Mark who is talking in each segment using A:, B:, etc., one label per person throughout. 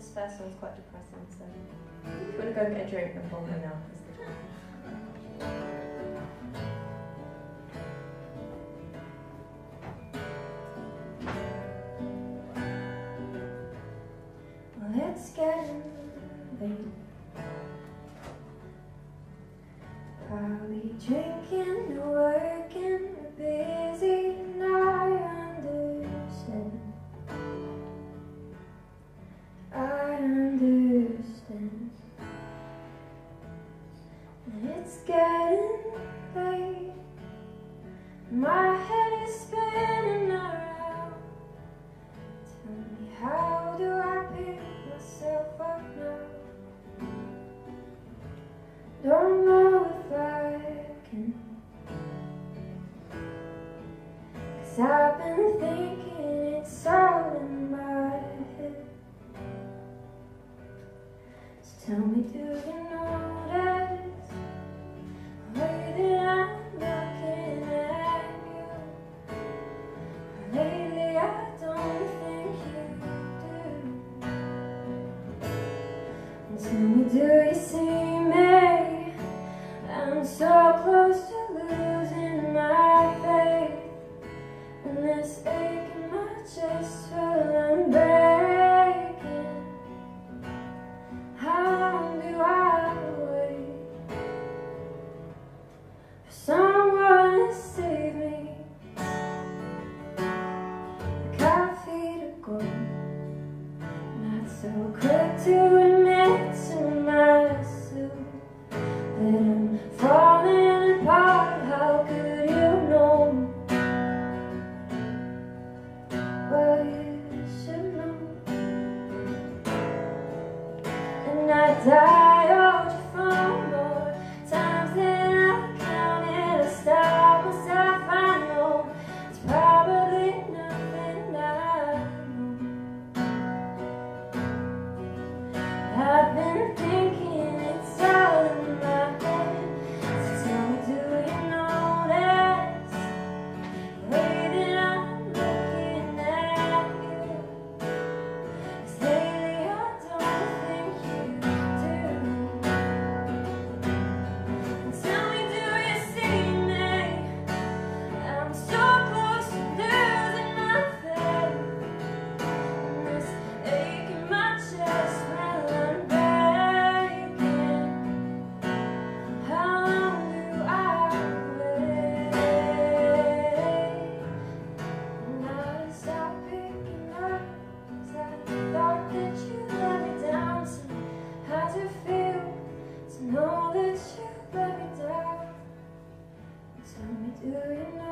A: This first one's quite depressing, so if you want to go get a drink, then probably now is the time. Well, it's getting late. Probably drinking, working, it's getting late. My head is spinning around. Tell me, how do I pick myself up now? Don't know if I can. Cause I've been thinking it's all in my head. So tell me, do you so quick to admit to myself that I'm falling apart. How could you know? Well, you should know. And I dialed I've do you notice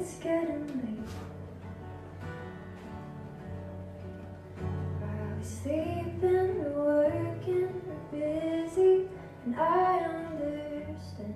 A: it's getting late. I was sleeping, working, busy And I understand.